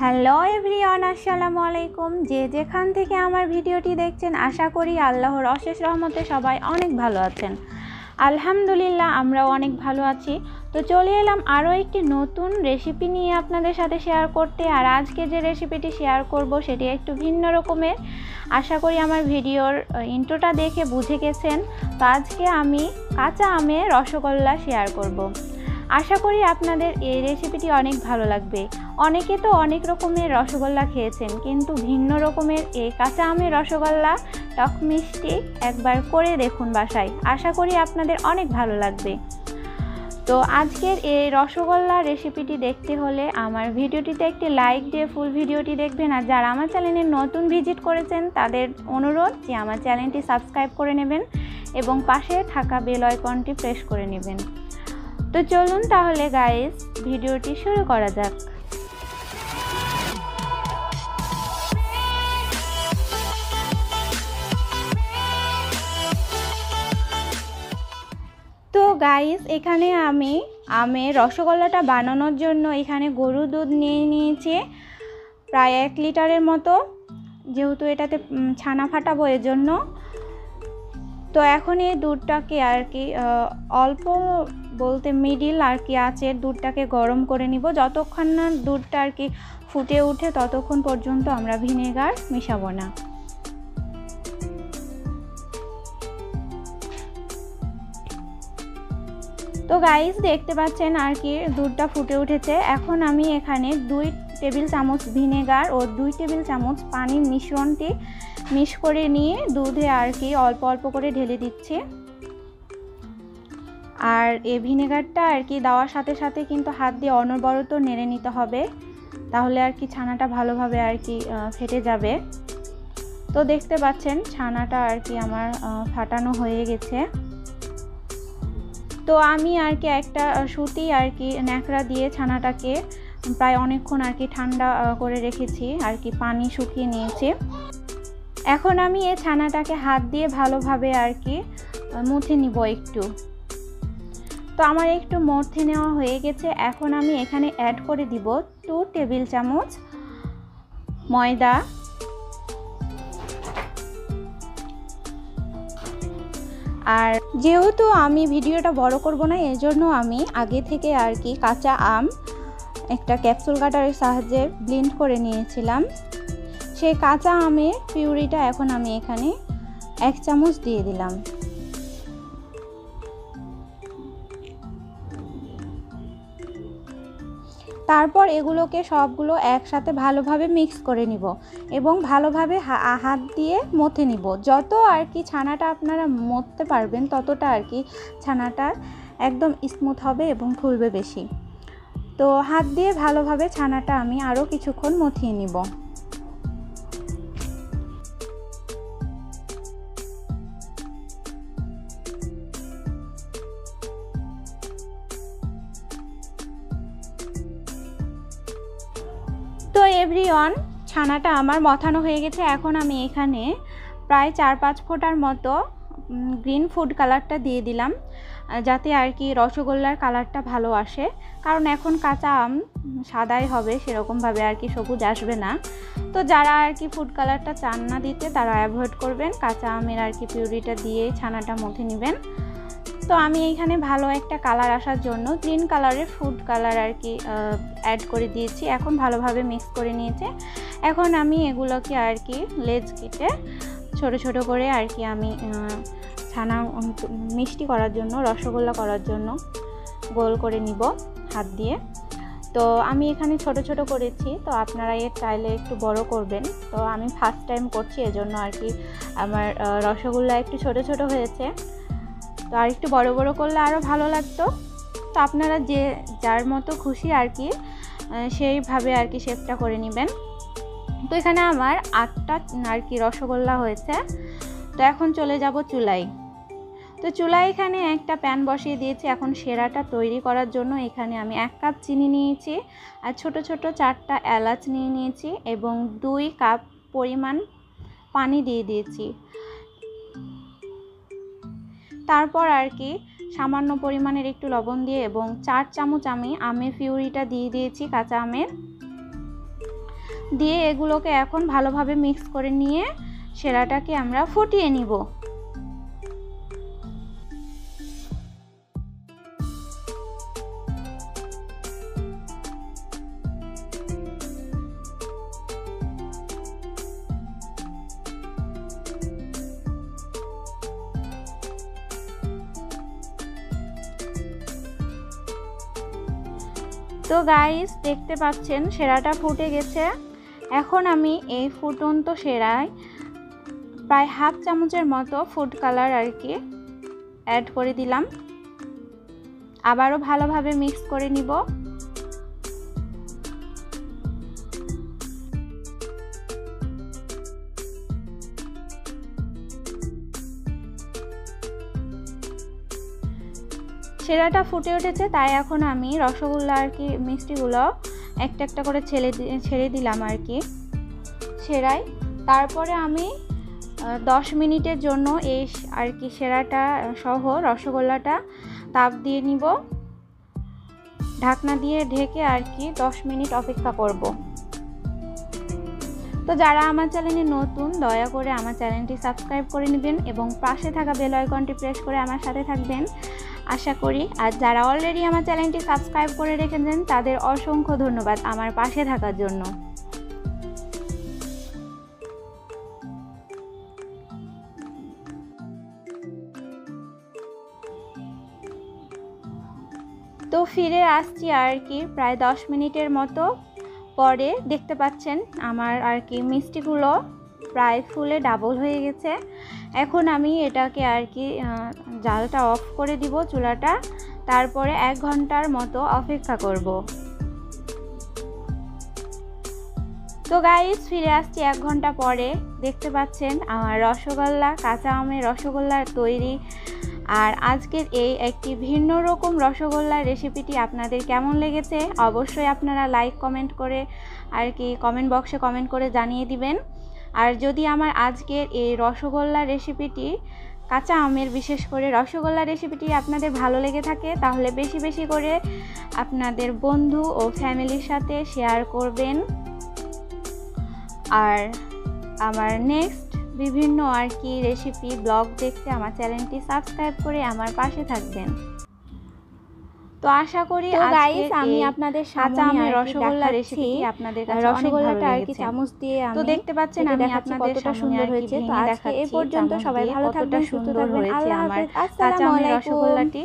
Hello everyone, আসসালামু আলাইকুম। যে যেখান থেকে আমার ভিডিওটি দেখছেন, আশা করি আল্লাহর অশেষ রহমতে সবাই অনেক ভালো আছেন। আলহামদুলিল্লাহ, আমরাও অনেক ভালো আছি। তো চলে এলাম আরও একটি নতুন রেসিপি নিয়ে আপনাদের সাথে শেয়ার করতে। আর আজকে যে রেসিপিটি শেয়ার করব, সেটি একটু ভিন্ন রকমের। আশা করি আমার ভিডিওর ইন্ট্রোটা দেখে বুঝে গেছেন। তো আজকে আমি কাঁচা আমের রসগোল্লা শেয়ার করব। আশা করি আপনাদের এই রেসিপিটি অনেক ভালো লাগবে। অনেকে তো অনেক রকমের রসগোল্লা খেয়েছেন, কিন্তু ভিন্ন রকমের এই কাঁচা আমের রসগোল্লা, টক মিষ্টি একবার করে দেখুন বাসায়। আশা করি আপনাদের অনেক ভালো লাগবে। তো আজকের এই রসগোল্লা রেসিপিটি দেখতে হলে আমার ভিডিওটিতে একটি লাইক দিয়ে ফুল ভিডিওটি দেখবেন, আর যারা আমার চ্যানেলে নতুন ভিজিট করেছেন, তাদের অনুরোধ যে আমার চ্যানেলটি সাবস্ক্রাইব করে নেবেন এবং পাশে থাকা বেল আইকনটি প্রেস করে নেবেন। তো চলুন তাহলে গাইস ভিডিওটি শুরু করা যাক। তো গাইস এখানে আমি আমের রসগোল্লাটা বানানোর জন্য এখানে গরু দুধ নিয়ে নিয়েছি, প্রায় এক লিটারের মতো, যেহেতু এটাতে ছানা ফাটাবো এর জন্য তো এখন এই দুধটাকে আর কি অল্প বলতে মিডিল আর কি আছে, দুধটাকে গরম করে নিব। যতক্ষণ না দুধটা আর কি ফুটে উঠে ততক্ষণ পর্যন্ত আমরা ভিনেগার মেশাবো না। তো গাইস দেখতে পাচ্ছেন আর কি দুধটা ফুটে উঠেছে। এখন আমি এখানে দুই টেবিল চামচ ভিনেগার ও দুই টেবিল চামচ পানির মিশ্রণটি মিশ করে নিয়ে দুধে আর কি অল্প অল্প করে ঢেলে দিচ্ছি। আর এই ভিনেগারটা আর কি দেওয়ার সাথে সাথে কিন্তু হাত দিয়ে অনবরত নেড়ে নিতে হবে। তাহলে আর কি ছানাটা ভালোভাবে আর কি ফেটে যাবে। তো দেখতে পাচ্ছেন, ছানাটা আর কি আমার ফাটানো হয়ে গেছে। তো আমি আর কি একটা সুতি আর কি ন্যাকড়া দিয়ে ছানাটাকে প্রায় অনেকক্ষণ আর কি ঠান্ডা করে রেখেছি, আর কি পানি শুকিয়ে নিয়েছি। এখন আমি এই ছানাটাকে হাত দিয়ে ভালোভাবে আর কি মুছে নিব একটু। তো আমার একটু মধ্যে নেওয়া হয়ে গেছে। এখন আমি এখানে অ্যাড করে দিব টু টেবিল চামচ ময়দা। আর যেহেতু আমি ভিডিওটা বড় করব না এর জন্য আমি আগে থেকে আর কি কাঁচা আম একটা ক্যাপসুল কাটারের সাহায্যে ব্লেন্ড করে নিয়েছিলাম। সেই কাঁচা আমের পিউরিটা এখন আমি এখানে এক চামচ দিয়ে দিলাম। তারপর এগুলোকে সবগুলো একসাথে ভালোভাবে মিক্স করে নিব এবং ভালোভাবে হাত দিয়ে মথে নিব। যত আর কি ছানাটা আপনারা মথতে পারবেন, ততটা আর কি ছানাটা একদম স্মুথ হবে এবং ফুলবে বেশি। তো হাত দিয়ে ভালোভাবে ছানাটা আমি আরও কিছুক্ষণ মথিয়ে নিব। এভরিওয়ান ছানাটা আমার মথানো হয়ে গেছে, এখন আমি এখানে প্রায় চার পাঁচ ফোঁটার মতো গ্রিন ফুড কালারটা দিয়ে দিলাম যাতে আর কি রসগোল্লার কালারটা ভালো আসে। কারণ এখন কাঁচা আম সাদাই হবে, সেরকমভাবে আর কি সবুজ আসবে না। তো যারা আর কি ফুড কালারটা চান না দিতে, তারা অ্যাভয়েড করবেন, কাঁচা আমের আর কি পিউরিটা দিয়ে ছানাটা মধ্যে নেবেন। তো আমি এইখানে ভালো একটা কালার আসার জন্য গ্রিন কালারের ফুড কালার আর কি অ্যাড করে দিয়েছি। এখন ভালোভাবে মিক্স করে নিয়েছে। এখন আমি এগুলোকে আর কি লেজ কেটে ছোট ছোট করে আর কি আমি ছানা মিষ্টি করার জন্য, রসগোল্লা করার জন্য গোল করে নিব হাত দিয়ে। তো আমি এখানে ছোট ছোট করেছি, তো আপনারা এর চাইলে একটু বড় করবেন। তো আমি ফার্স্ট টাইম করছি, এজন্য আর কি আমার রসগোল্লা একটু ছোট ছোট হয়েছে। তো আর একটু বড় বড় করলে আরও ভালো লাগতো। তো আপনারা যে, যার মতো খুশি আর কি সেইভাবে আর কি শেপটা করে নেবেন। তো এখানে আমার আটটা আর কি রসগোল্লা হয়েছে। তো এখন চলে যাব চুলাই তো চুলাই এখানে একটা প্যান বসিয়ে দিয়েছি। এখন সেরাটা তৈরি করার জন্য এখানে আমি এক কাপ চিনি নিয়েছি আর ছোট ছোট চারটা এলাচ নিয়ে নিয়েছি এবং দুই কাপ পরিমাণ পানি দিয়ে দিয়েছি। তারপর আর কি সামান্য পরিমাণের একটু লবণ দিয়ে এবং চার চামচ আমি আমের ফিউরিটা দিয়ে দিয়েছি, কাঁচা আমের। দিয়ে এগুলোকে এখন ভালোভাবে মিক্স করে নিয়ে সেরাটাকে আমরা ফুটিয়ে নিব। তো গাইস দেখতে পাচ্ছেন সেরাটা ফুটে গেছে। এখন আমি এই ফুটন্ত সেরায় প্রায় হাফ চামচের মতো ফুড কালার আর কি অ্যাড করে দিলাম। আবারও ভালোভাবে মিক্স করে নিব। সেরাটা ফুটে উঠেছে, তাই এখন আমি রসগোল্লা আর কি মিষ্টিগুলো একটা একটা করে ছেড়ে ছেড়ে দিলাম আর কি সেরাই। তারপরে আমি দশ মিনিটের জন্য এই আর কি সেরাটা সহ রসগোল্লাটা তাপ দিয়ে নিব। ঢাকনা দিয়ে ঢেকে আর কি দশ মিনিট অপেক্ষা করব। তো যারা আমার চ্যানেলে নতুন, দয়া করে আমার চ্যানেলটি সাবস্ক্রাইব করে নেবেন এবং পাশে থাকা বেল আইকনটি প্রেস করে আমার সাথে থাকবেন, আশা করি। আর যারা অলরেডি আমার চ্যানেলটি সাবস্ক্রাইব করে রেখেছেন, তাদের অসংখ্য ধন্যবাদ আমার পাশে থাকার জন্য। তো ফিরে আসছি আর কি, প্রায় দশ মিনিটের মতো। পরে দেখতে পাচ্ছেন আমার আর কি মিষ্টিগুলো প্রায় ফুলে ডাবল হয়ে গেছে। এখন আমি এটাকে আর কি জালটা অফ করে দিব চুলাটা। তারপরে এক ঘণ্টার মতো অপেক্ষা করব। তো গাইজ ফিরে আসছি এক ঘণ্টা পরে। দেখতে পাচ্ছেন আমার রসগোল্লা, কাঁচা আমের রসগোল্লার তৈরি আর আজকের এই একটি ভিন্ন রকম রসগোল্লার রেসিপিটি আপনাদের কেমন লেগেছে অবশ্যই আপনারা লাইক কমেন্ট করে আর কি কমেন্ট বক্সে কমেন্ট করে জানিয়ে দিবেন। আর যদি আমার আজকের এই রসগোল্লা রেসিপিটি কাঁচা আমের বিশেষ করে রসগোল্লা রেসিপিটি আপনাদের ভালো লেগে থাকে, তাহলে বেশি বেশি করে আপনাদের বন্ধু ও ফ্যামিলির সাথে শেয়ার করবেন। আর আমার নেক্সট বিভিন্ন আর কি রেসিপি ব্লগ দেখতে আমার চ্যানেলটি সাবস্ক্রাইব করে আমার পাশে থাকবেন। তো আশা করি গাইস আমি আপনাদের সাথে আমের রসগোল্লা রেসিপি আপনাদের কাছে রসগোল্লাটা আর কি চামচ দিয়ে আমি তো দেখতে পাচ্ছেন আমি আপনাদের কতটা সুন্দর হয়েছে। তো আজকে এই পর্যন্ত সবাই ভালো থাকবেন সুস্থ থাকবেন। আল্লাহ হাফেজ। আসসালামু আলাইকুম। রসগোল্লাটি।